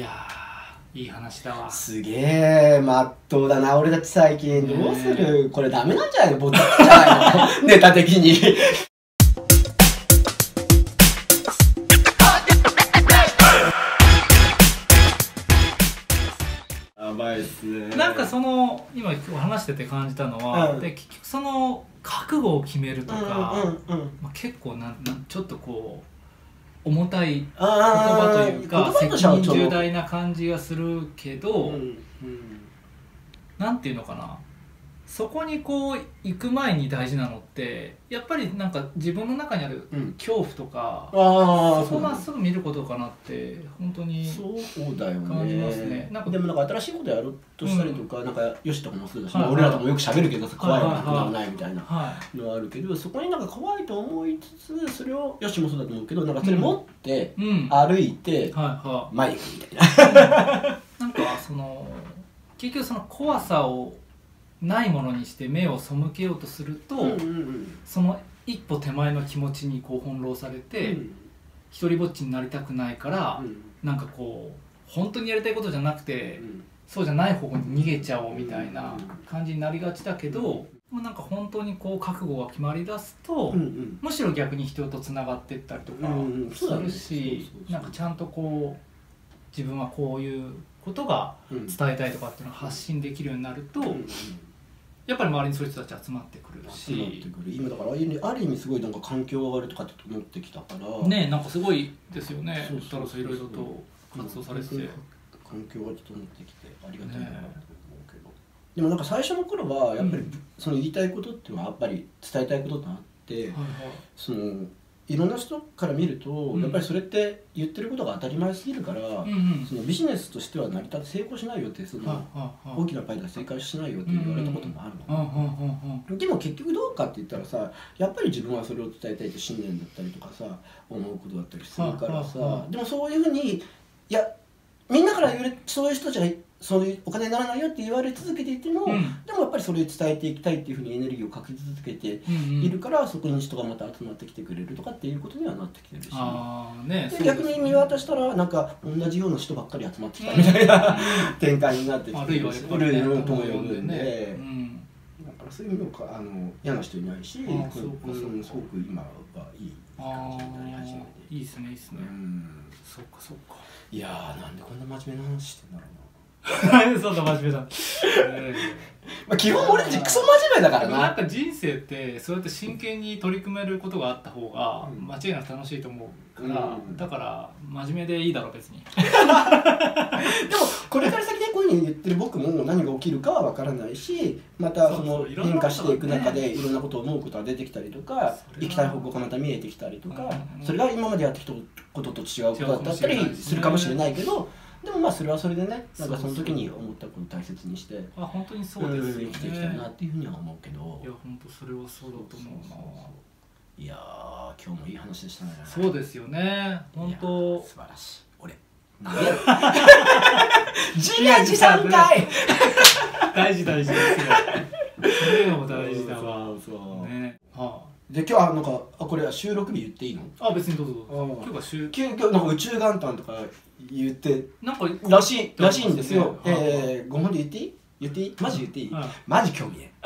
やーいい話だわ。すげえまっとうだな。俺たち最近。どうする？これダメなんじゃないの？ボタンじゃないの？ネタ的に。やばいっすね。なんかその今話してて感じたのは、うん。で結局その覚悟を決めるとか、うんうんうん。まあ、結構なんなんちょっとこう重たい言あ葉ーというか責任重大な感じがするけど、うんうん。なんていうのかなそこにこう行く前に大事なのってやっぱりなんか自分の中にあるうん。恐怖とか、ああそこまっすぐ見ることかなって本当にそうだよね。感じますね。なんかでもなんか新しいことやろうとしたりとか、なんかよしとかもそうだし、はいはい。俺らともよく喋るけどさ怖いはいはないみたいなはのはあるけどそこになんか怖いと思いつつそれをよしもそうだと思うけどなんかそれ持って歩いて前行くみたいな、い なんかその結局その怖さをないものにして目を背けようとすると、うんうんその一歩手前の気持ちにこう翻弄されて、一人ぼっちになりたくないから、なんかこう本当にやりたいことじゃなくて、そうじゃない方向に逃げちゃおうみたいな感じになりがちだけど、まあなんか本当にこう覚悟が決まりだすと、うんうん。むしろ逆に人とつながっていったりとかうんうん。するしなんかちゃんとこう自分はこういうことがうん。伝えたいとかっていうのを発信できるようになると、うんうんやっぱり周りにそういう人たち集まってくるし。今だからある意味すごいなんか環境が悪いとかって思ってきたから。ねなんかすごいですよね。そうそうそう太郎さんいろいろと活動されて。て、環境が整ってきてありがたいなと思うけど、でもなんか最初の頃はやっぱり、うん。その言いたいことっていうのはやっぱり伝えたいことってあって、はいはい。そのいろんな人から見ると、うん。やっぱりそれって言ってることが当たり前すぎるから、うんうん。そのビジネスとしては成り立って成功しないよってその、大きなパイでは正解しないよって言われたこともあるうんの、うんうん。でも結局どうかって言ったらさやっぱり自分はそれを伝えたいって信念だったりとかさ思うことだったりするからさ、でもそういうふうにいやみんなから言われそういう人じゃそういうお金にならないよって言われ続けていても、うん。でもやっぱりそれを伝えていきたいっていうふうにエネルギーをかけ続けてうんうん。いるから、そこに人がまた集まってきてくれるとかっていうことにはなってきてるし。ねで逆に見渡したらなんか同じような人ばっかり集まってきたみたいな 展開になってきあるいてるしね。いろいろとも呼呼んでぶんで、ねうん。だからそういう意味であの嫌な人いないしそうすごく今はいい感あじになり始めあていいですねいいですね。うん。そっかそっか。いやーなんでこんな真面目な話してんだろうな そんな真面目だ。ねまあ基本俺たちクソ真面目だからな。なんか人生ってそうやって真剣に取り組めることがあった方がうん。間違いなく楽しいと思うから、うん。だから真面目でいいだろ別に。でもこれから先ねこういうふうに言ってる僕も何が起きるかは分からないしまたその変化していく中でいろんなことを思うことが出てきたりとか行きたい方向がまた見えてきたりとかうん。それが今までやってきたことと違うことだったりするかもしれないけどでもまあそれはそれでねなんかその時に思ったことを大切にしてあ本当にそうですよね。生きていきたいなっていうふうには思うけど。いや本当それはそうだと思うな。いやー今日もいい話でしたね。そうですよね。本当。ー素晴らしい。俺。自画自賛会大事大事ですよ。そういうのも大事だわ。そうで今日はなんかあこれは収録日言っていいの？ああ別にどうぞどうぞ。あ今日が週急遽なんか宇宙元旦とか言ってなんからしいらしいんですよ、はいえー、ご本で言っていい？言っていい？マジ言っていい、はいマジ興味ね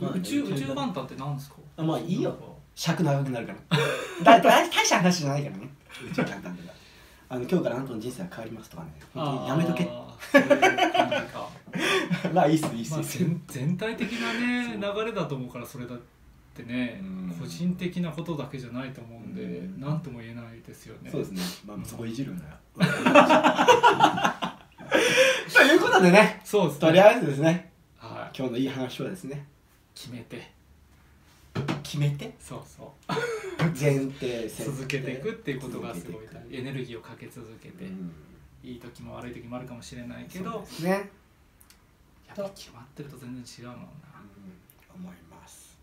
宇宙宇宙元旦って何ですか？あまあいいよ。尺長くなるから。だ大大した話じゃないからね。宇宙元旦とか。あの今日からあなたの人生が変わりますとかね。本当にやめとけまあいいっすいいっす全全体的なね流れだと思うからそれだってねうん。個人的なことだけじゃないと思うんでうん。何とも言えないですよね。そうですね。まあそこいじるんだよということでねそうですとりあえずですねはい。今日のいい話はですね。決めて。決めて？そうそう。前提続けていくっていうことがすごいエネルギーをかけ続けて、うん。いい時も悪い時もあるかもしれないけどね、やっぱ決まってると全然違うもんな。思います。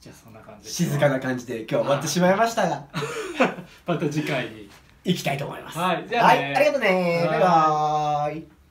じゃあそんな感じで。静かな感じで今日終わってしまいましたが。また次回に。行きたいと思います。はい。じゃあねはい、ありがとうねはい。バイバーイ